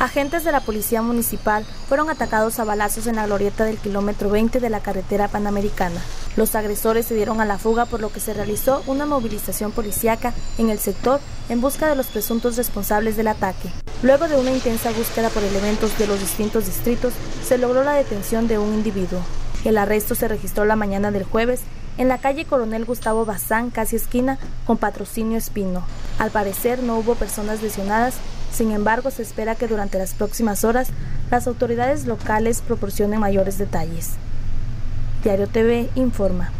Agentes de la Policía Municipal fueron atacados a balazos en la glorieta del kilómetro 20 de la carretera panamericana. Los agresores se dieron a la fuga por lo que se realizó una movilización policíaca en el sector en busca de los presuntos responsables del ataque. Luego de una intensa búsqueda por elementos de los distintos distritos, se logró la detención de un individuo. El arresto se registró la mañana del jueves en la calle Coronel Gustavo Bazán, casi esquina, con patrocinio Espino. Al parecer no hubo personas lesionadas sin embargo, se espera que durante las próximas horas las autoridades locales proporcionen mayores detalles. Diario TV informa.